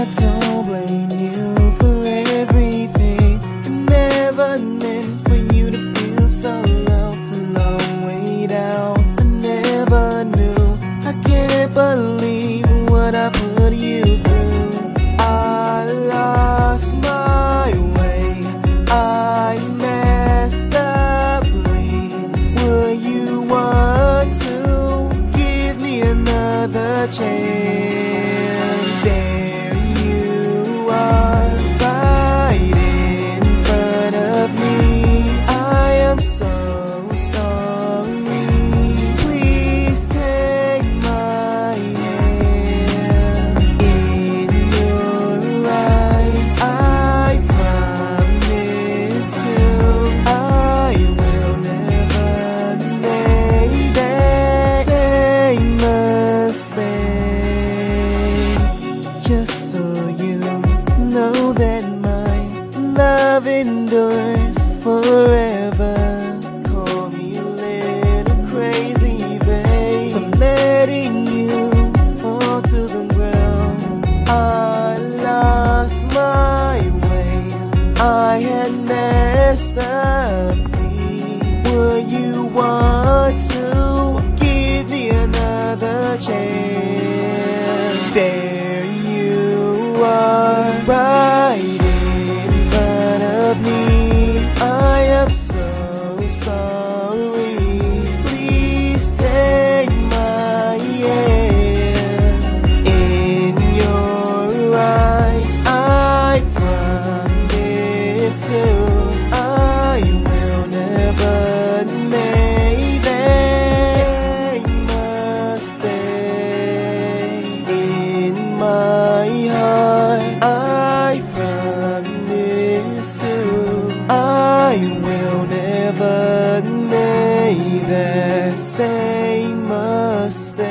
I don't blame you for everything. Never meant for you to feel so low, long way down. I never knew. I can't believe what I put you through. I lost my way. I messed up. Please, you want to give me another chance? this just so you know that my love endures forever. Call me a little crazy, babe. For letting you fall to the ground. I lost my way. I had messed up. There you are, right in front of me. I am so sorry. The that same mistake.